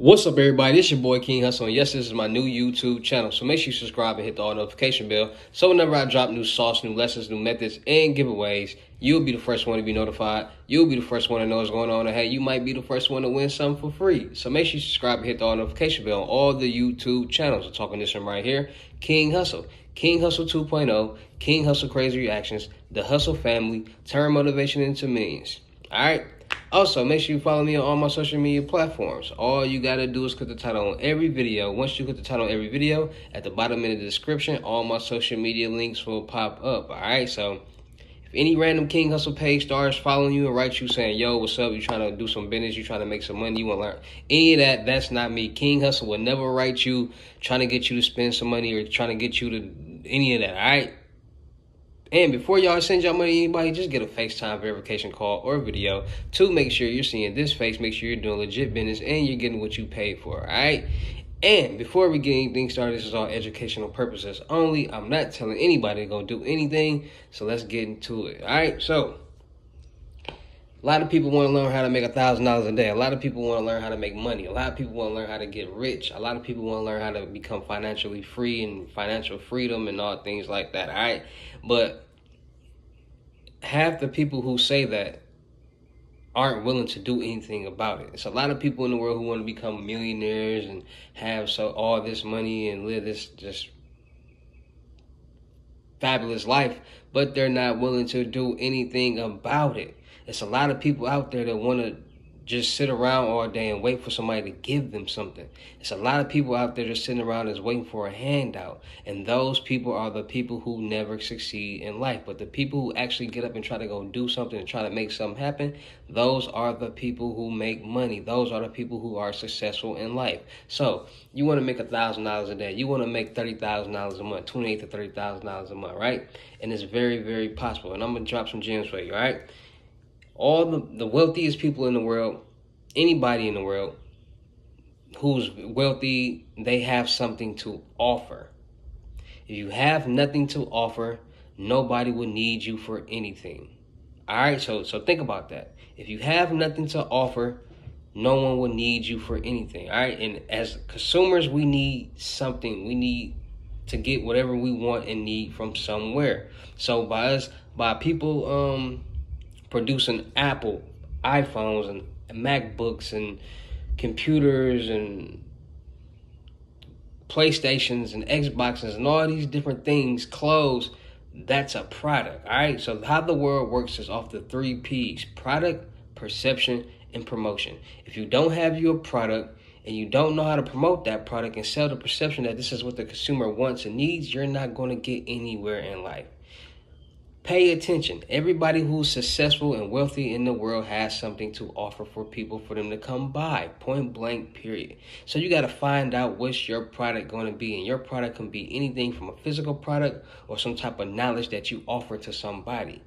What's up, everybody? This your boy King Hussle, and yes, this is my new YouTube channel. So make sure you subscribe and hit the all notification bell. So whenever I drop new sauce, new lessons, new methods, and giveaways, you'll be the first one to be notified. You'll be the first one to know what's going on, and hey, you might be the first one to win something for free. So make sure you subscribe and hit the all notification bell on all the YouTube channels. I'm talking this one right here, King Hussle. King Hussle 2.0, King Hussle Crazy Reactions, The Hustle Family, Turn Motivation into Millions. All right. Also, make sure you follow me on all my social media platforms. All you gotta do is click the title on every video. Once you click the title on every video, at the bottom in the description, all my social media links will pop up. All right, so if any random King Hussle page starts following you and writes you saying, "Yo, what's up? You trying to do some business? You trying to make some money? You want to learn any of that?" That's not me. King Hussle will never write you trying to get you to spend some money or trying to get you to any of that. All right. And before y'all send y'all money to anybody, just get a FaceTime verification call or video to make sure you're seeing this face, make sure you're doing legit business and you're getting what you paid for, all right? And before we get anything started, this is all educational purposes only. I'm not telling anybody to go do anything, so let's get into it, all right? So, a lot of people want to learn how to make a thousand dollars a day. A lot of people want to learn how to make money. A lot of people want to learn how to get rich. A lot of people want to learn how to become financially free and financial freedom and all things like that. All right, but half the people who say that aren't willing to do anything about it. It's a lot of people in the world who want to become millionaires and have so all this money and live this just fabulous life, but they're not willing to do anything about it. It's a lot of people out there that want to just sit around all day and wait for somebody to give them something. It's a lot of people out there just sitting around just waiting for a handout. And those people are the people who never succeed in life. But the people who actually get up and try to go do something and try to make something happen, those are the people who make money. Those are the people who are successful in life. So you want to make a thousand dollars a day. You want to make thirty thousand dollars a month, twenty eight to thirty thousand dollars a month, right? And it's very, very possible. And I'm gonna drop some gems for you, all right? All the, the wealthiest people in the world, anybody in the world who's wealthy, they have something to offer. If you have nothing to offer, nobody will need you for anything. All right, so so think about that. If you have nothing to offer, no one will need you for anything. All right, and as consumers, we need something. We need to get whatever we want and need from somewhere. So by us, by people, um, producing Apple iPhones and MacBooks and computers and PlayStations and Xboxes and all these different things, clothes, that's a product. All right. So, how the world works is off the three P's product, perception, and promotion. If you don't have your product and you don't know how to promote that product and sell the perception that this is what the consumer wants and needs, you're not going to get anywhere in life. Pay attention. Everybody who's successful and wealthy in the world has something to offer for people for them to come by. Point blank, period. So you got to find out what's your product going to be. And your product can be anything from a physical product or some type of knowledge that you offer to somebody.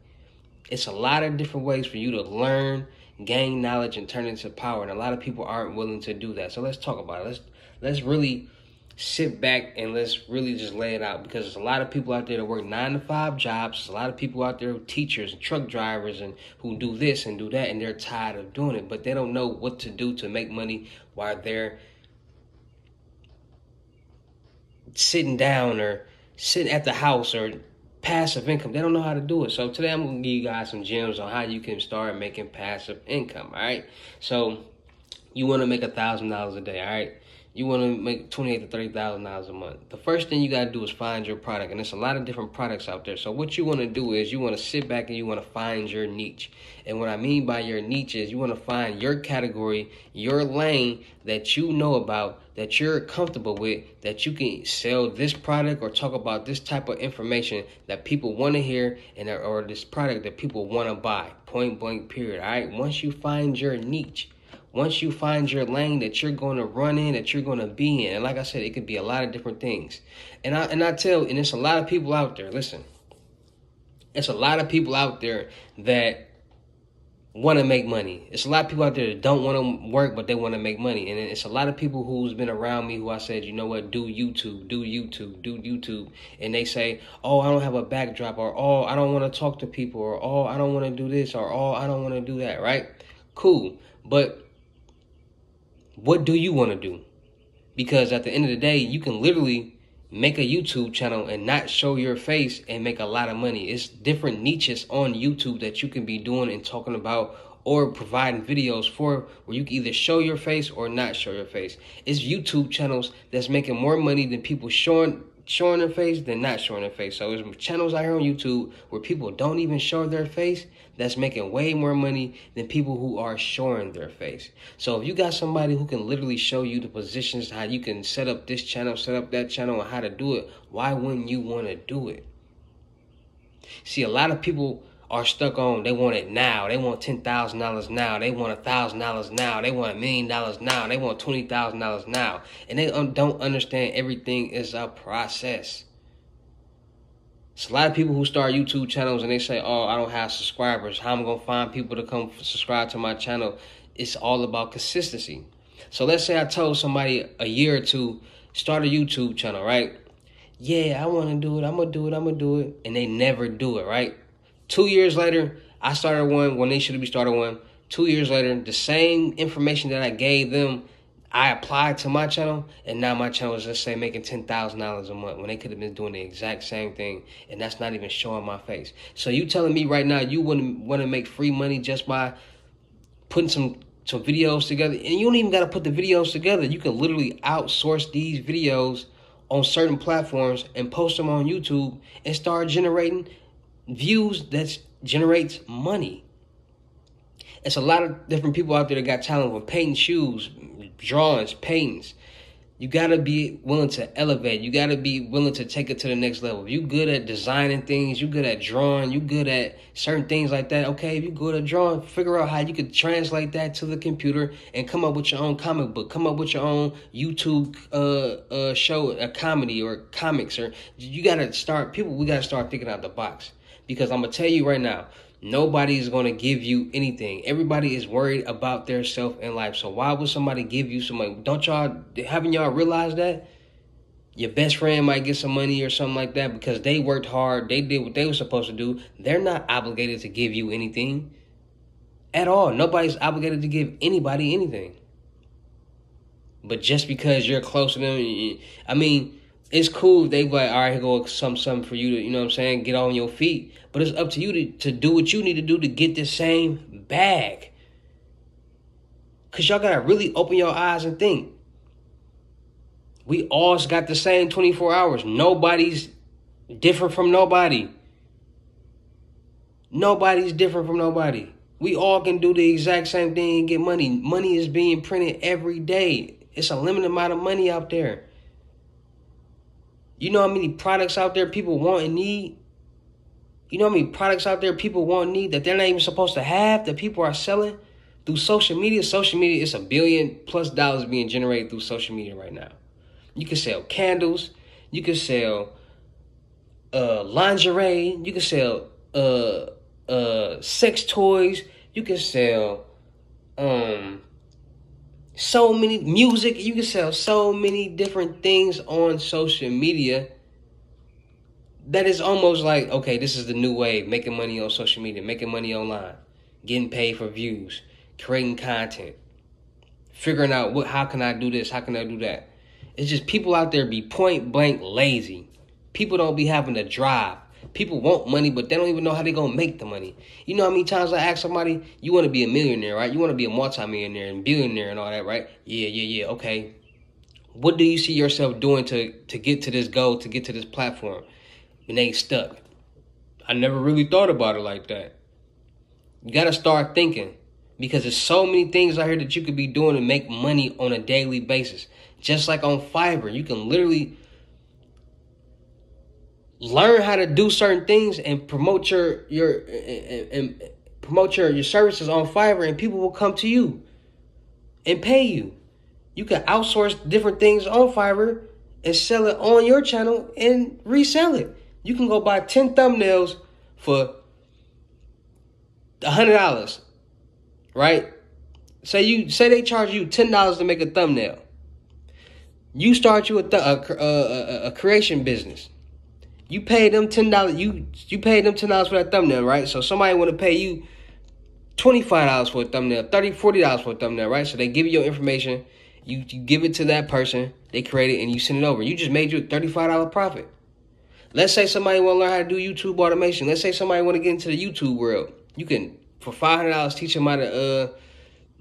It's a lot of different ways for you to learn, gain knowledge, and turn into power. And a lot of people aren't willing to do that. So let's talk about it. Let's let's really sit back and let's really just lay it out because there's a lot of people out there that work nine to five jobs. There's a lot of people out there, teachers and truck drivers, and who do this and do that, and they're tired of doing it, but they don't know what to do to make money while they're sitting down or sitting at the house or passive income. They don't know how to do it. So today I'm gonna give you guys some gems on how you can start making passive income. All right. So you want to make a thousand dollars a day. All right you want to make twenty eight to thirty thousand dollars a month. The first thing you got to do is find your product, and there's a lot of different products out there. So what you want to do is you want to sit back and you want to find your niche. And what I mean by your niche is you want to find your category, your lane that you know about, that you're comfortable with, that you can sell this product or talk about this type of information that people want to hear, and or this product that people want to buy. Point blank. Period. All right. Once you find your niche once you find your lane that you're going to run in, that you're going to be in, and like I said, it could be a lot of different things. And I and I tell, and it's a lot of people out there. Listen, it's a lot of people out there that want to make money. It's a lot of people out there that don't want to work, but they want to make money. And it's a lot of people who's been around me who I said, you know what, do YouTube, do YouTube, do YouTube. And they say, oh, I don't have a backdrop, or oh, I don't want to talk to people, or oh, I don't want to do this, or oh, I don't want to do that, right? Cool. But what do you want to do? Because at the end of the day, you can literally make a YouTube channel and not show your face and make a lot of money. It's different niches on YouTube that you can be doing and talking about or providing videos for where you can either show your face or not show your face. It's YouTube channels that's making more money than people showing showing their face than not showing their face. So there's channels out here on YouTube where people don't even show their face that's making way more money than people who are showing their face. So if you got somebody who can literally show you the positions, how you can set up this channel, set up that channel, and how to do it, why wouldn't you want to do it? See, a lot of people are stuck on they want it now. They want ten thousand dollars now. They want a thousand dollars now. They want a million dollars now. They want twenty thousand dollars now, and they don't understand everything is a process. It's a lot of people who start YouTube channels and they say, "Oh, I don't have subscribers. How am I gonna find people to come subscribe to my channel?" It's all about consistency. So let's say I told somebody a year or two start a YouTube channel, right? Yeah, I want to do it. I'm gonna do it. I'm gonna do it, and they never do it, right? Two years later, I started one when they should have started one. Two years later, the same information that I gave them, I applied to my channel, and now my channel is just say making ten thousand dollars a month when they could have been doing the exact same thing, and that's not even showing my face. So you telling me right now you wouldn't want to make free money just by putting some some videos together, and you don't even got to put the videos together. You can literally outsource these videos on certain platforms and post them on YouTube and start generating views that generates money. It's a lot of different people out there that got talent with painting shoes, drawings, paintings. You gotta be willing to elevate. You gotta be willing to take it to the next level. If you good at designing things, you good at drawing, you good at certain things like that. Okay, if you good at drawing, figure out how you could translate that to the computer and come up with your own comic book. Come up with your own YouTube uh, uh, show, a comedy or comics, or you gotta start. People, we gotta start thinking out the box. Because I'm gonna tell you right now, nobody is gonna give you anything. Everybody is worried about their self in life. So why would somebody give you some money? Don't y'all haven't y'all realized that? Your best friend might get some money or something like that because they worked hard, they did what they were supposed to do. They're not obligated to give you anything at all. Nobody's obligated to give anybody anything. But just because you're close to them, I mean, it's cool if they like, all right, here go some something for you to, you know what I'm saying, get on your feet. But it's up to you to, to do what you need to do to get the same bag. Cause y'all gotta really open your eyes and think. We all got the same 24 hours. Nobody's different from nobody. Nobody's different from nobody. We all can do the exact same thing and get money. Money is being printed every day. It's a limited amount of money out there. You know how many products out there people want and need? You know how many products out there people want and need that they're not even supposed to have that people are selling through social media? Social media is a billion plus dollars being generated through social media right now. You can sell candles, you can sell uh, lingerie, you can sell uh, uh, sex toys, you can sell um, so many music you can sell so many different things on social media that is almost like okay this is the new way making money on social media making money online getting paid for views creating content figuring out what how can i do this how can i do that? It's just people out there be point blank lazy. People don't be having to drive People want money, but they don't even know how they're gonna make the money. You know how many times I ask somebody, you want to be a millionaire, right? You want to be a multimillionaire and billionaire and all that, right? Yeah, yeah, yeah. Okay. What do you see yourself doing to to get to this goal, to get to this platform? And they stuck. I never really thought about it like that. You gotta start thinking because there's so many things out here that you could be doing to make money on a daily basis. Just like on Fiverr, you can literally learn how to do certain things and promote your your and, and promote your, your services on Fiverr and people will come to you and pay you. You can outsource different things on Fiverr and sell it on your channel and resell it. You can go buy 10 thumbnails for $100, right? Say you say they charge you $10 to make a thumbnail. You start you a, th- a, a, a creation business. You pay them ten dollars. You you pay them ten dollars for that thumbnail, right? So somebody want to pay you $25 for a thumbnail, $30, $40 for a thumbnail, right? So they give you your information, you, you give it to that person, they create it, and you send it over. You just made you a $35 profit. Let's say somebody want to learn how to do YouTube automation. Let's say somebody want to get into the YouTube world. You can, for $500, teach them how to uh,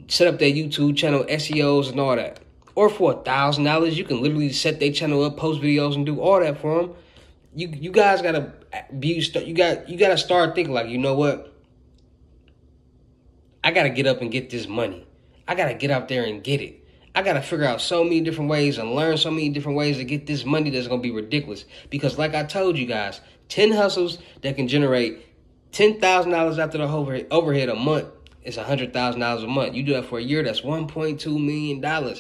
set up their YouTube channel, SEOs, and all that. Or for $1,000, you can literally set their channel up, post videos, and do all that for them. You you guys gotta be you got you gotta start thinking like you know what I got to get up and get this money. I got to get out there and get it. I got to figure out so many different ways and learn so many different ways to get this money that's to be ridiculous. Because, like I told you guys, 10 hustles that can generate $10,000 after the overhead, overhead a month is $100,000 a month. You do that for a year, that's $1.2 million.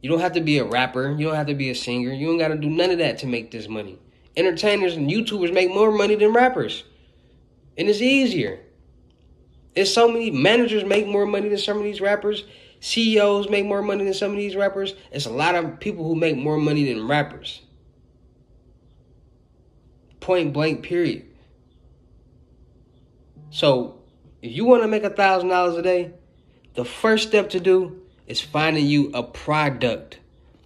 You don't have to be a rapper. You don't have to be a singer. You don't got to do none of that to make this money. Entertainers and YouTubers make more money than rappers. And it's easier. There's so many managers make more money than some of these rappers. CEOs make more money than some of these rappers. It's a lot of people who make more money than rappers. Point blank, period. So, if you want to make a thousand dollars a day, the first step to do is finding you a product.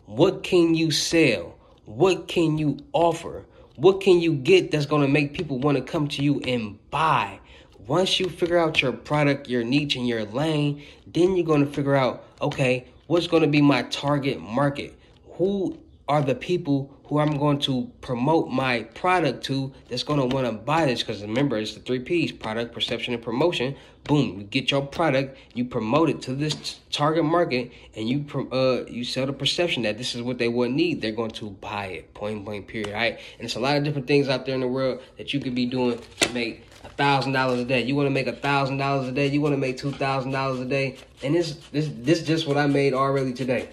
What can you sell? What can you offer? What can you get that's going to make people want to come to you and buy? Once you figure out your product, your niche, and your lane, then you're going to figure out, okay, what's going to be my target market? Who are the people who I'm going to promote my product to that's going to want to buy this? Because remember, it's the three P's product, perception, and promotion. Boom, you get your product, you promote it to this target market, and you uh you sell the perception that this is what they would need. They're going to buy it, point blank, period. Right? And it's a lot of different things out there in the world that you could be doing to make a thousand dollars a day. You want to make a thousand dollars a day. You want to make two thousand dollars a day. And this this this is just what I made already today.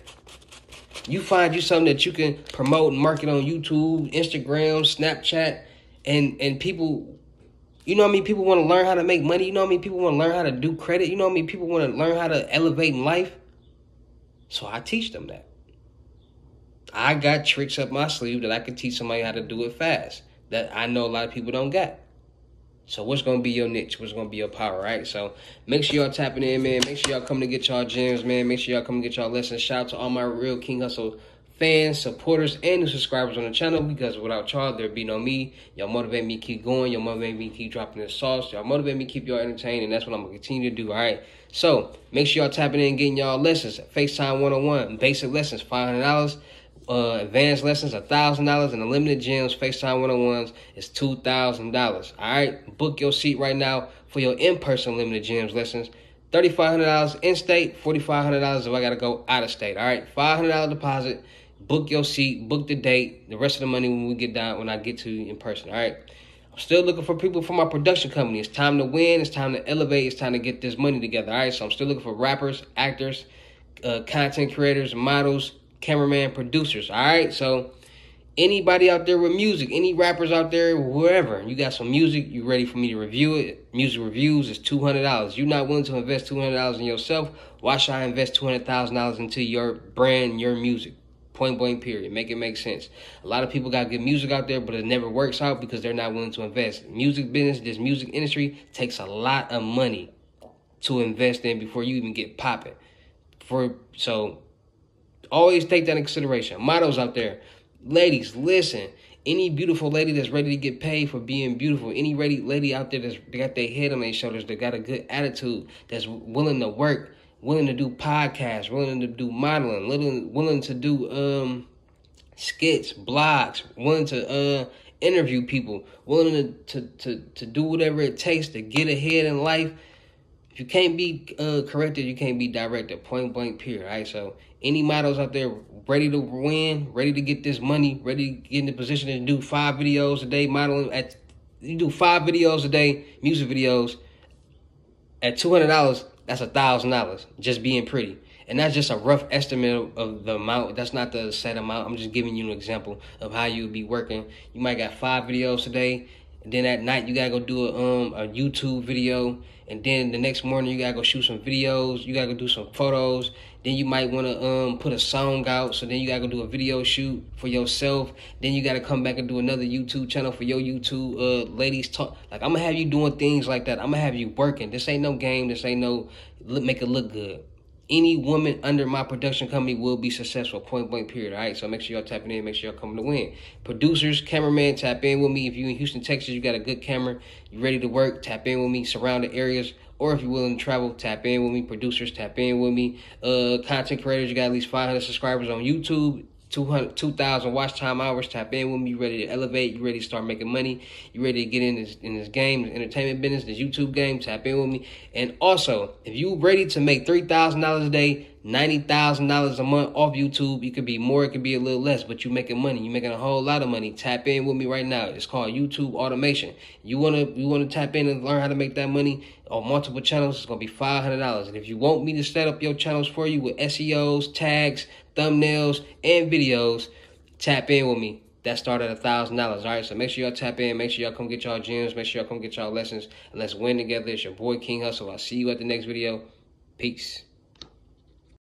You find you something that you can promote and market on YouTube, Instagram, Snapchat, and and people. You know what I mean? People want to learn how to make money. You know what I mean? People want to learn how to do credit. You know what I mean? People want to learn how to elevate in life. So I teach them that. I got tricks up my sleeve that I can teach somebody how to do it fast. That I know a lot of people don't get. So what's gonna be your niche? What's gonna be your power, right? So make sure y'all tapping in, man. Make sure y'all come to get y'all gems, man. Make sure y'all come to get y'all lessons. Shout out to all my real King Hussle fans, supporters, and new subscribers on the channel because without y'all, there'd be no me. Y'all motivate me keep going. Y'all motivate me keep dropping the sauce. Y'all motivate me keep y'all entertained, and that's what I'm gonna continue to do, all right? So make sure y'all tapping in, getting y'all lessons. FaceTime 101, basic lessons, $500 uh, advanced lessons a thousand dollars and unlimited gems facetime one-on-ones is two thousand dollars. All right book your seat right now for your in-person limited gems lessons. $3500 in-state $4500 if i gotta go out of state. All right $500 deposit. Book your seat book the date the rest of the money when we get down when i get to you in person. All right i'm still looking for people for my production company. It's time to win it's time to elevate it's time to get this money together. All right so i'm still looking for rappers actors uh, content creators models cameraman, producers. All right, so anybody out there with music, any rappers out there, wherever, you got some music, you ready for me to review it? Music reviews is two hundred dollars. You're not willing to invest two hundred dollars in yourself. Why should I invest two hundred thousand dollars into your brand, your music? Point blank, period. Make it make sense. A lot of people got good music out there, but it never works out because they're not willing to invest. Music business, this music industry takes a lot of money to invest in before you even get popping. For so Always take that in consideration. Models out there, ladies, listen. Any beautiful lady that's ready to get paid for being beautiful, any ready lady out there that's got their head on their shoulders, that got a good attitude, that's willing to work, willing to do podcasts, willing to do modeling, willing willing to do um skits, blogs, willing to uh interview people, willing to, to, to, to do whatever it takes to get ahead in life you can't be uh, corrected, you can't be directed. Point blank, period. All right. So any models out there ready to win, ready to get this money, ready to get in the position to do five videos a day, modeling at you do five videos a day, music videos at two hundred dollars. That's a thousand dollars just being pretty. And that's just a rough estimate of the amount. That's not the set amount. I'm just giving you an example of how you would be working. You might got five videos a day And then at night you gotta go do a um a YouTube video. And then the next morning you gotta go shoot some videos. You gotta go do some photos. Then you might wanna um put a song out. So then you gotta go do a video shoot for yourself. Then you gotta come back and do another YouTube channel for your YouTube uh ladies talk. Like I'm gonna have you doing things like that. I'm gonna have you working. This ain't no game. This ain't no make it look good any woman under my production company will be successful. Point blank period. All right. So make sure y'all tapping in. Make sure y'all coming to win. Producers, cameraman, tap in with me. If you in Houston, Texas, you got a good camera, you ready to work, tap in with me. Surrounding areas, or if you're willing to travel, tap in with me. Producers, tap in with me. Uh, content creators, you got at least 500 subscribers on YouTube. 200, 2,000 watch time hours. Tap in with me. You ready to elevate? You ready to start making money? You ready to get in this in this game, this entertainment business, this YouTube game? Tap in with me. And also, if you ready to make three thousand dollars a day, ninety thousand dollars a month off YouTube, it could be more, it could be a little less, but you making money. You making a whole lot of money. Tap in with me right now. It's called YouTube automation. You wanna you wanna tap in and learn how to make that money on multiple channels. It's gonna be five hundred dollars. And if you want me to set up your channels for you with SEOs, tags thumbnails, and videos, tap in with me. That start at a thousand dollars. All right, so make sure y'all tap in. Make sure y'all come get y'all gems. Make sure y'all come get y'all lessons. And let's win together. It's your boy King Hussle. I'll see you at the next video. Peace.